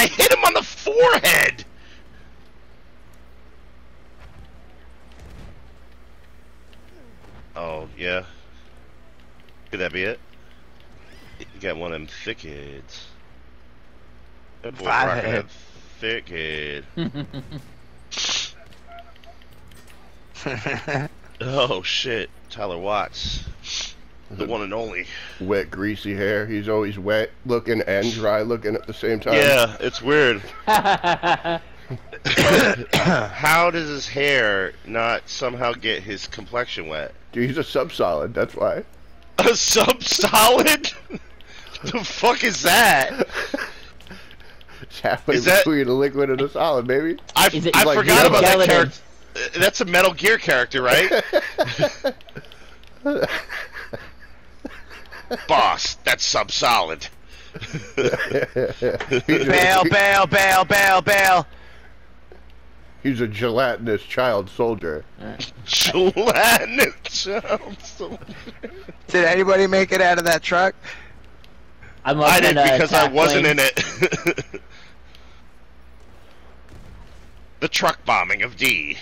I hit him on the forehead. Oh yeah. Could that be it? You got one of them thickheads. That boy Five head. that thickhead. Oh shit, Tyler Watts, the one and only. Wet, greasy hair. He's always wet looking and dry looking at the same time. Yeah, it's weird. How does his hair not somehow get his complexion wet? Dude, he's a sub-solid. That's why. A sub solid? the fuck is that? It's halfway Is that- between a liquid and a solid, baby. I, it- I like forgot about that character. That's a Metal Gear character, right? Boss, that's sub solid. he's, bail, a, bail, bail, bail, bail. he's a gelatinous child soldier. Gelatinous child soldier. Did anybody make it out of that truck? I'm I did a because I wasn't plane. in it. the truck bombing of D.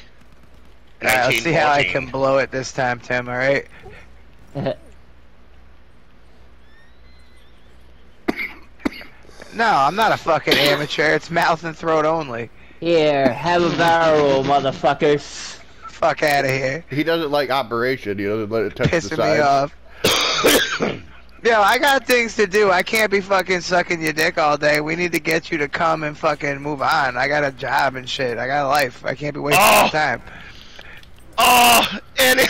Alright, let's see how I can blow it this time, Tim, alright? No, I'm not a fucking amateur. It's mouth and throat only. Here, have a barrel, motherfuckers. Fuck out of here. He doesn't like operation. He doesn't let it touch the Pissing sides. me off. Yo, I got things to do. I can't be fucking sucking your dick all day. We need to get you to come and fucking move on. I got a job and shit. I got a life. I can't be wasting Oh. my time. Oh, and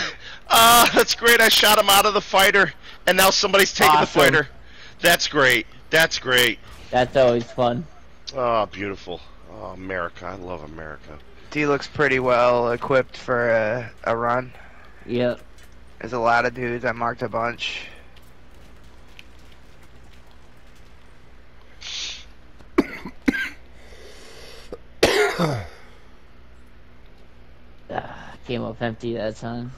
uh, that's great. I shot him out of the fighter, and now somebody's taking the fighter. That's great. That's great. That's always fun. Oh, beautiful. Oh, America. I love America. D looks pretty well equipped for a, a run. Yep. There's a lot of dudes. I marked a bunch. Ah, came up empty that time.